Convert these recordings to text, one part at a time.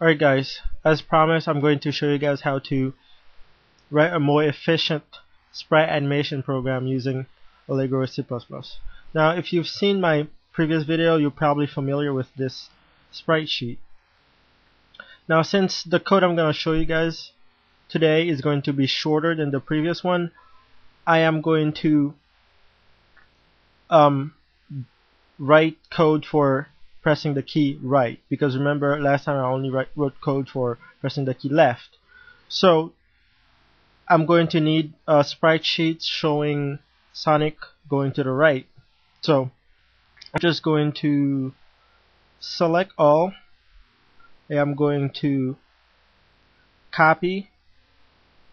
Alright guys, as promised I'm going to show you guys how to write a more efficient sprite animation program using Allegro C++. Now if you've seen my previous video you're probably familiar with this sprite sheet. Now since the code I'm going to show you guys today is going to be shorter than the previous one I am going to um, write code for pressing the key right. Because remember last time I only write, wrote code for pressing the key left. So I'm going to need a sprite sheet showing Sonic going to the right. So I'm just going to select all. I'm going to copy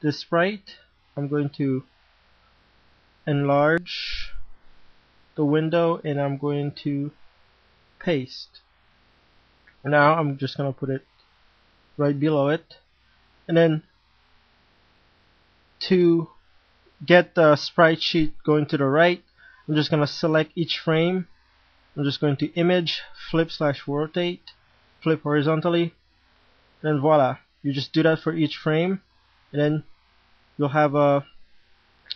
the sprite. I'm going to enlarge the window and I'm going to paste. Now I'm just going to put it right below it. And then to get the sprite sheet going to the right, I'm just going to select each frame. I'm just going to image, flip slash rotate, flip horizontally, and voila. You just do that for each frame, and then you'll have a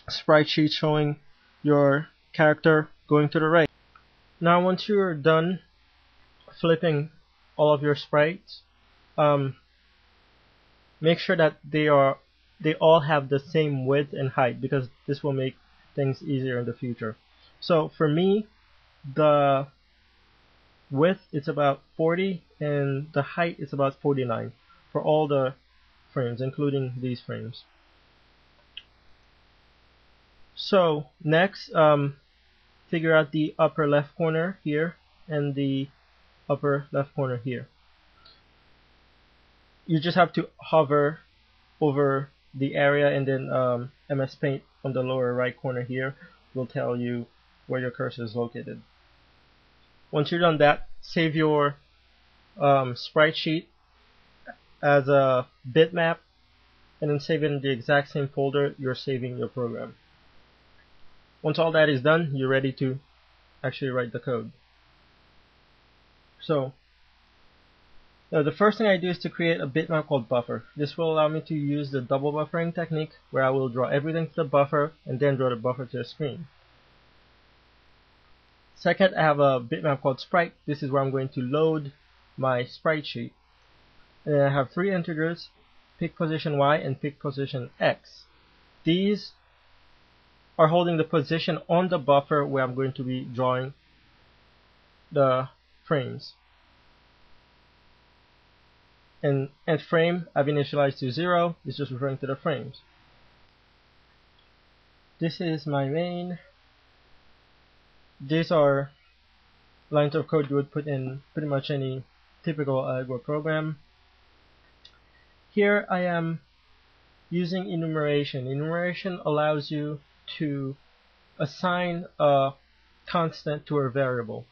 sprite sheet showing your character going to the right. Now once you're done flipping all of your sprites, um, make sure that they are they all have the same width and height because this will make things easier in the future. So for me, the width is about 40 and the height is about 49 for all the frames, including these frames. So next, um, figure out the upper left corner here and the upper left corner here. You just have to hover over the area and then um, MS Paint on the lower right corner here will tell you where your cursor is located. Once you're done that, save your um, sprite sheet as a bitmap and then save it in the exact same folder you're saving your program. Once all that is done, you're ready to actually write the code. So, now the first thing I do is to create a bitmap called buffer. This will allow me to use the double buffering technique where I will draw everything to the buffer and then draw the buffer to the screen. Second, I have a bitmap called sprite. This is where I'm going to load my sprite sheet. And then I have three integers, pick position y and pick position x. These are holding the position on the buffer where I'm going to be drawing the frames. And at frame I've initialized to 0, it's just referring to the frames. This is my main. These are lines of code you would put in pretty much any typical Allegro program. Here I am using enumeration. Enumeration allows you to assign a constant to a variable.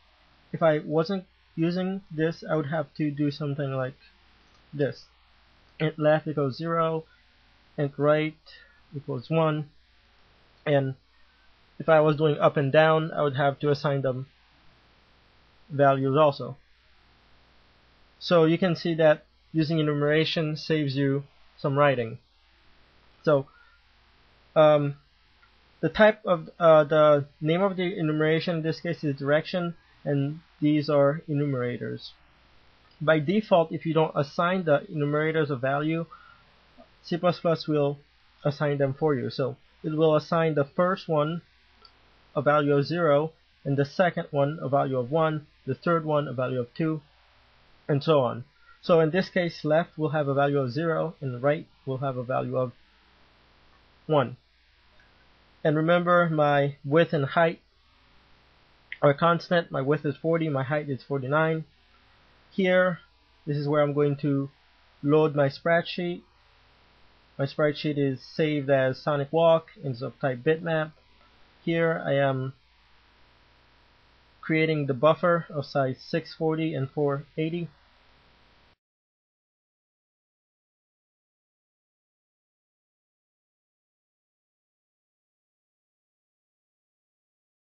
If I wasn't using this, I would have to do something like this. int left equals 0, int right equals 1, and if I was doing up and down, I would have to assign them values also. So you can see that using enumeration saves you some writing. So um, the type of uh, the name of the enumeration in this case is direction and these are enumerators. By default if you don't assign the enumerators a value C++ will assign them for you. So it will assign the first one a value of 0 and the second one a value of 1, the third one a value of 2 and so on. So in this case left will have a value of 0 and right will have a value of 1. And remember my width and height are constant. My width is 40, my height is 49. Here, this is where I'm going to load my sprite sheet. My sprite sheet is saved as Sonic Walk in subtype bitmap. Here I am creating the buffer of size 640 and 480.